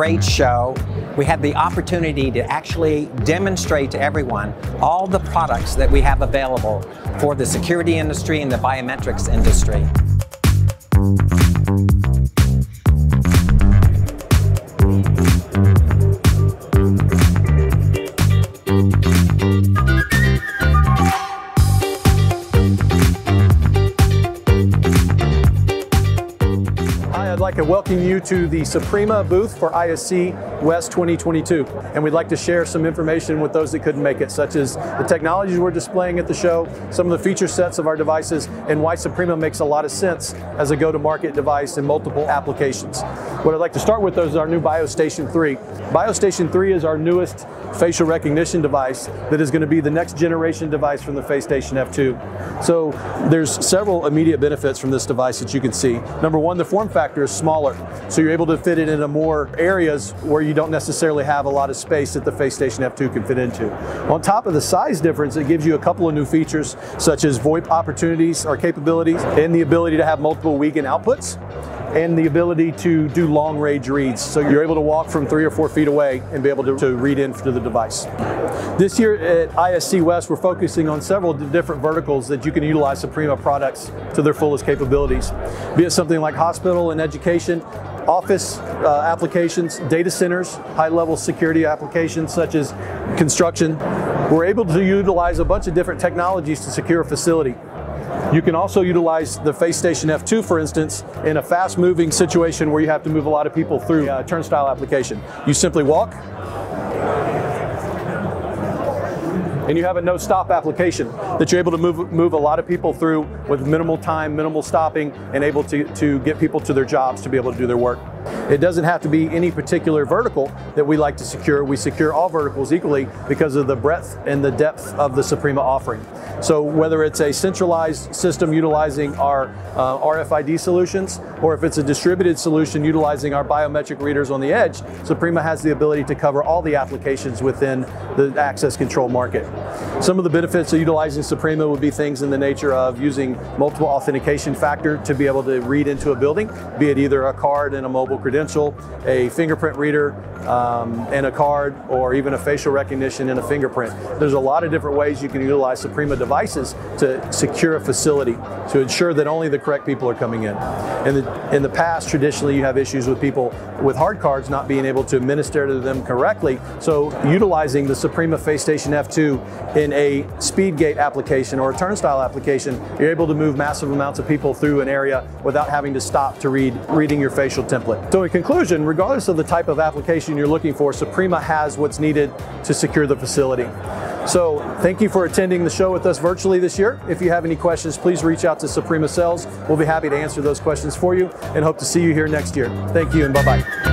trade show, we had the opportunity to actually demonstrate to everyone all the products that we have available for the security industry and the biometrics industry. Like to welcome you to the Suprema booth for ISC West 2022. And we'd like to share some information with those that couldn't make it, such as the technologies we're displaying at the show, some of the feature sets of our devices, and why Suprema makes a lot of sense as a go-to-market device in multiple applications. What I'd like to start with though is our new BioStation 3. BioStation 3 is our newest facial recognition device that is going to be the next generation device from the FaceStation F2. So there's several immediate benefits from this device that you can see. Number one, the form factor is smaller, so you're able to fit it into more areas where you don't necessarily have a lot of space that the FaceStation F2 can fit into. On top of the size difference, it gives you a couple of new features such as VoIP opportunities or capabilities and the ability to have multiple Wiegand outputs and the ability to do long range reads. So you're able to walk from three or four feet away and be able to, to read into the device. This year at ISC West, we're focusing on several different verticals that you can utilize Suprema products to their fullest capabilities. Be it something like hospital and education, office uh, applications, data centers, high level security applications such as construction. We're able to utilize a bunch of different technologies to secure a facility. You can also utilize the Face Station F2, for instance, in a fast moving situation where you have to move a lot of people through a turnstile application. You simply walk, and you have a no stop application that you're able to move, move a lot of people through with minimal time, minimal stopping, and able to, to get people to their jobs to be able to do their work. It doesn't have to be any particular vertical that we like to secure. We secure all verticals equally because of the breadth and the depth of the Suprema offering. So whether it's a centralized system utilizing our uh, RFID solutions, or if it's a distributed solution utilizing our biometric readers on the edge, Suprema has the ability to cover all the applications within the access control market. Some of the benefits of utilizing Suprema would be things in the nature of using multiple authentication factor to be able to read into a building, be it either a card and a mobile credential, a fingerprint reader um, and a card, or even a facial recognition and a fingerprint. There's a lot of different ways you can utilize Suprema devices to secure a facility to ensure that only the correct people are coming in. In the, in the past, traditionally, you have issues with people with hard cards not being able to administer to them correctly. So utilizing the Suprema FaceStation F2 in a speed gate application or a turnstile application, you're able to move massive amounts of people through an area without having to stop to read reading your facial template. So in conclusion, regardless of the type of application you're looking for, Suprema has what's needed to secure the facility. So thank you for attending the show with us virtually this year. If you have any questions, please reach out to Suprema Sales. We'll be happy to answer those questions for you and hope to see you here next year. Thank you and bye-bye.